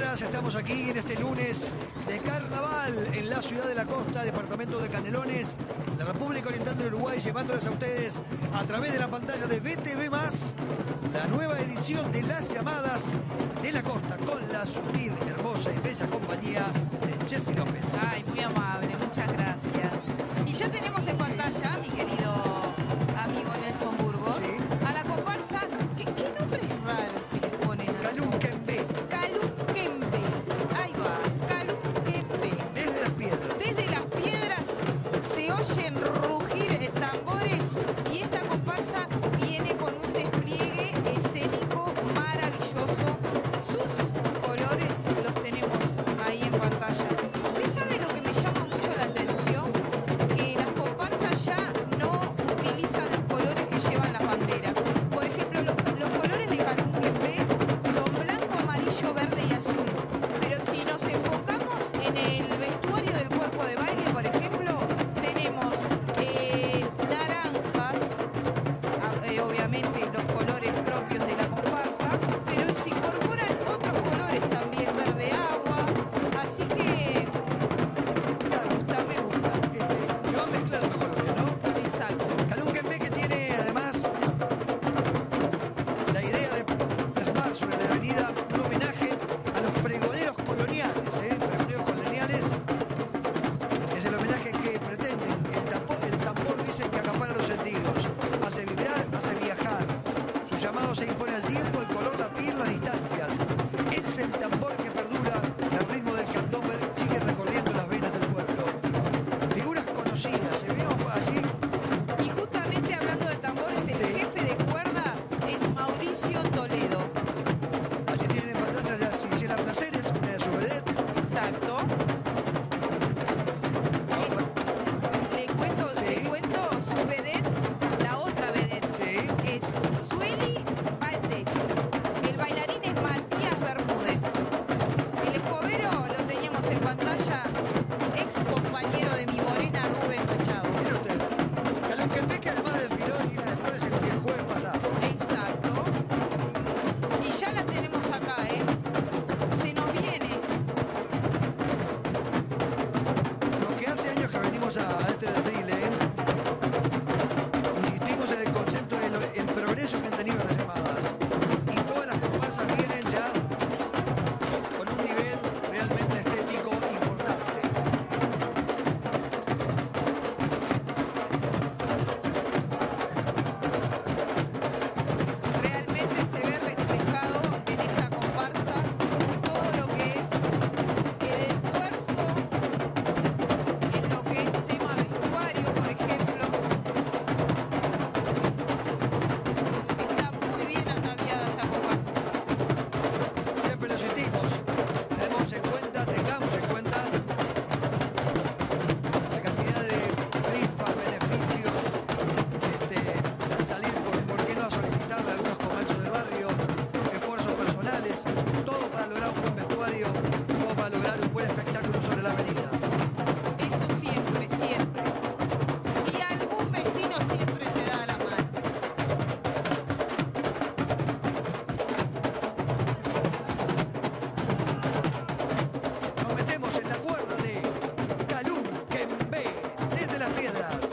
estamos aquí en este lunes de carnaval en la ciudad de la costa, departamento de Canelones, la República Oriental del Uruguay, llevándoles a ustedes a través de la pantalla de BTV Más la nueva edición de las llamadas de la costa con la sutil, hermosa y bella compañía de Jessy López. Ay, muy amable, muchas gracias. Y ya tenemos llover Piedras.